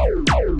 Tchau, tchau.